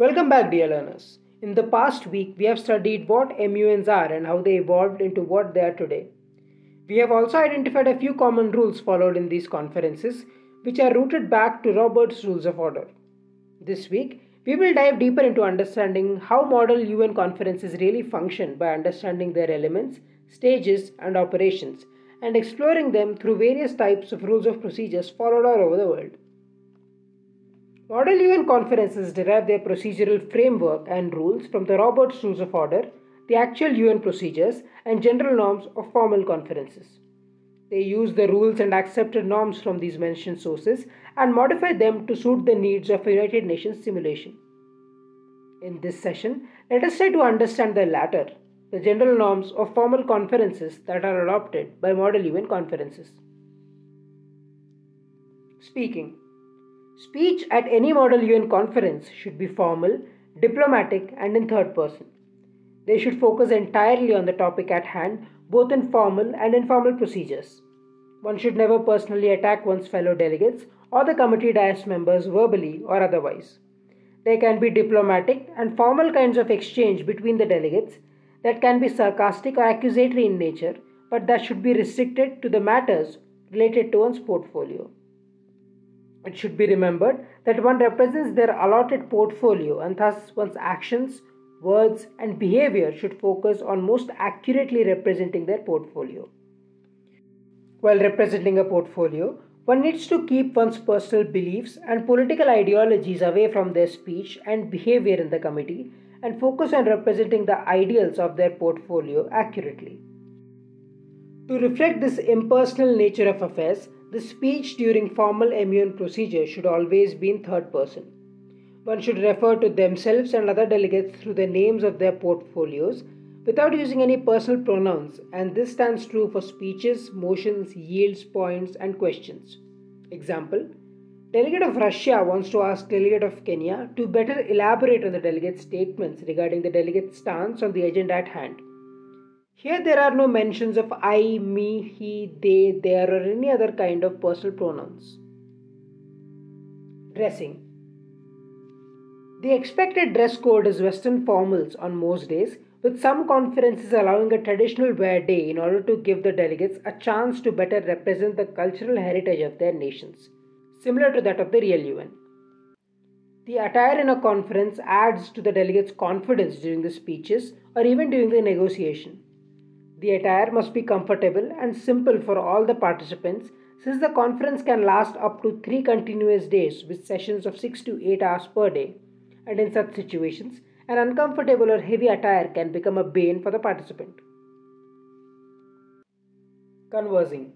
Welcome back, dear learners. In the past week, we have studied what MUNs are and how they evolved into what they are today. We have also identified a few common rules followed in these conferences, which are rooted back to Robert's Rules of Order. This week, we will dive deeper into understanding how model UN conferences really function by understanding their elements, stages, and operations, and exploring them through various types of rules of procedures followed all over the world. Model UN conferences derive their procedural framework and rules from the Roberts Rules of Order, the actual UN procedures, and general norms of formal conferences. They use the rules and accepted norms from these mentioned sources and modify them to suit the needs of United Nations simulation. In this session, let us try to understand the latter, the general norms of formal conferences that are adopted by model UN conferences. Speaking Speech at any Model UN conference should be formal, diplomatic, and in third person. They should focus entirely on the topic at hand, both in formal and informal procedures. One should never personally attack one's fellow delegates or the committee dais members verbally or otherwise. There can be diplomatic and formal kinds of exchange between the delegates that can be sarcastic or accusatory in nature, but that should be restricted to the matters related to one's portfolio. It should be remembered that one represents their allotted portfolio and thus one's actions, words, and behavior should focus on most accurately representing their portfolio. While representing a portfolio, one needs to keep one's personal beliefs and political ideologies away from their speech and behavior in the committee and focus on representing the ideals of their portfolio accurately. To reflect this impersonal nature of affairs, the speech during formal MUN procedure should always be in third person. One should refer to themselves and other delegates through the names of their portfolios without using any personal pronouns, and this stands true for speeches, motions, yields, points, and questions. Example Delegate of Russia wants to ask Delegate of Kenya to better elaborate on the delegate's statements regarding the delegate's stance on the agenda at hand. Here there are no mentions of I, me, he, they, there or any other kind of personal pronouns. Dressing The expected dress code is Western formals on most days, with some conferences allowing a traditional wear day in order to give the delegates a chance to better represent the cultural heritage of their nations, similar to that of the real UN. The attire in a conference adds to the delegates' confidence during the speeches or even during the negotiation. The attire must be comfortable and simple for all the participants since the conference can last up to 3 continuous days with sessions of 6 to 8 hours per day. And in such situations, an uncomfortable or heavy attire can become a bane for the participant. Conversing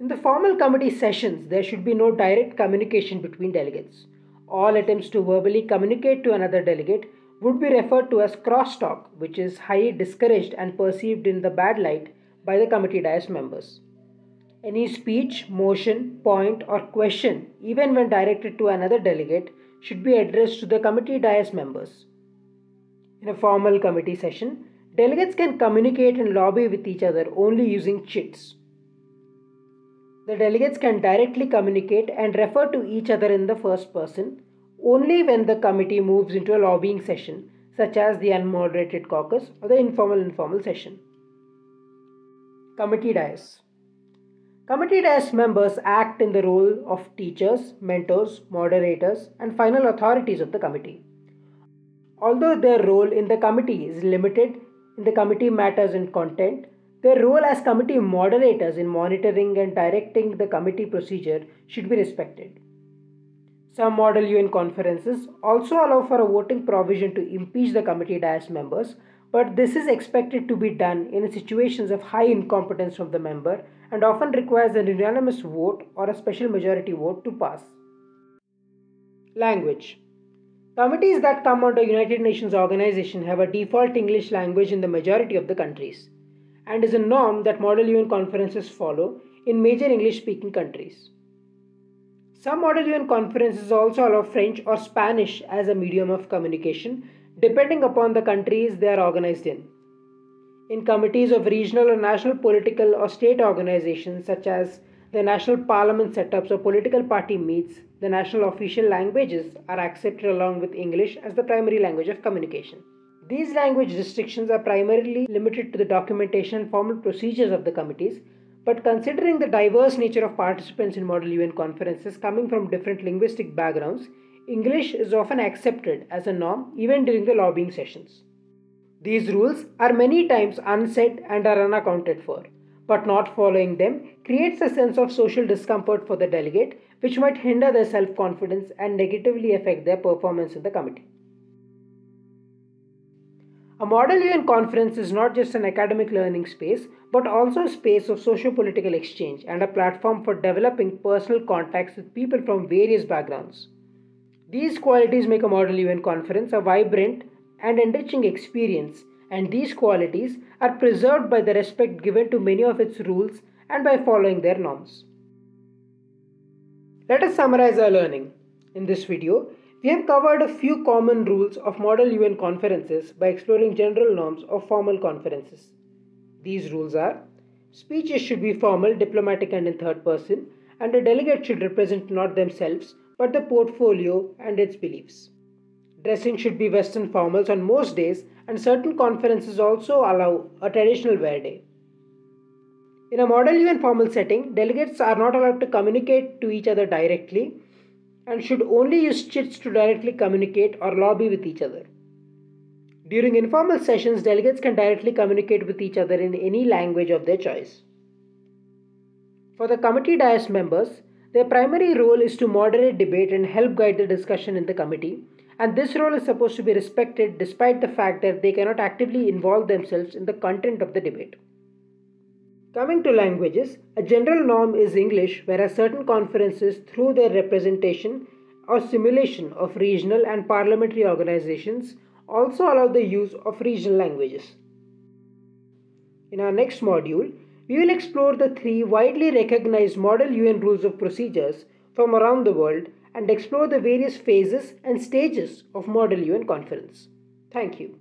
In the formal committee sessions, there should be no direct communication between delegates. All attempts to verbally communicate to another delegate would be referred to as crosstalk, which is highly discouraged and perceived in the bad light by the committee dais members. Any speech, motion, point, or question, even when directed to another delegate, should be addressed to the committee dais members. In a formal committee session, delegates can communicate and lobby with each other only using chits. The delegates can directly communicate and refer to each other in the first person only when the committee moves into a lobbying session, such as the unmoderated caucus or the informal informal session. Committee dais. Committee dais members act in the role of teachers, mentors, moderators, and final authorities of the committee. Although their role in the committee is limited in the committee matters and content, their role as committee moderators in monitoring and directing the committee procedure should be respected. Some Model UN conferences also allow for a voting provision to impeach the committee dais members, but this is expected to be done in situations of high incompetence of the member and often requires an unanimous vote or a special majority vote to pass. Language Committees that come under United Nations organization have a default English language in the majority of the countries and is a norm that Model UN conferences follow in major English speaking countries. Some Model UN conferences also allow French or Spanish as a medium of communication, depending upon the countries they are organized in. In committees of regional or national political or state organizations, such as the national parliament setups or political party meets, the national official languages are accepted along with English as the primary language of communication. These language restrictions are primarily limited to the documentation and formal procedures of the committees, but considering the diverse nature of participants in Model UN conferences coming from different linguistic backgrounds, English is often accepted as a norm even during the lobbying sessions. These rules are many times unsaid and are unaccounted for, but not following them creates a sense of social discomfort for the delegate, which might hinder their self confidence and negatively affect their performance in the committee. A Model UN conference is not just an academic learning space, but also a space of socio political exchange and a platform for developing personal contacts with people from various backgrounds. These qualities make a Model UN conference a vibrant and enriching experience, and these qualities are preserved by the respect given to many of its rules and by following their norms. Let us summarize our learning. In this video, we have covered a few common rules of Model UN conferences by exploring general norms of formal conferences. These rules are speeches should be formal, diplomatic, and in third person, and a delegate should represent not themselves but the portfolio and its beliefs. Dressing should be Western formals on most days, and certain conferences also allow a traditional wear day. In a Model UN formal setting, delegates are not allowed to communicate to each other directly and should only use chits to directly communicate or lobby with each other. During informal sessions, delegates can directly communicate with each other in any language of their choice. For the committee dais members, their primary role is to moderate debate and help guide the discussion in the committee, and this role is supposed to be respected despite the fact that they cannot actively involve themselves in the content of the debate. Coming to languages, a general norm is English, whereas certain conferences, through their representation or simulation of regional and parliamentary organizations, also allow the use of regional languages. In our next module, we will explore the three widely recognized Model UN rules of procedures from around the world and explore the various phases and stages of Model UN conference. Thank you.